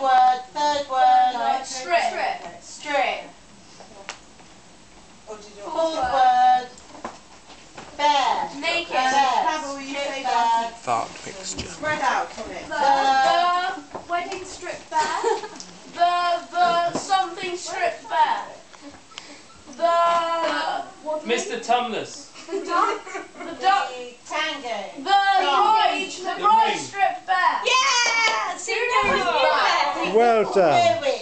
word, third word. No, strip. Strip. Or did Fourth word. Bare. Naked. Bare. Pablo, will you Strip bare. Fart mixture. Spread out on it. The, the wedding strip bare. the the something strip bare. The what? Mr. Tumnus. The duck. The duck. The tango. The bride. The The bride ring. strip bare. Yeah! See, Who knows that? Well done.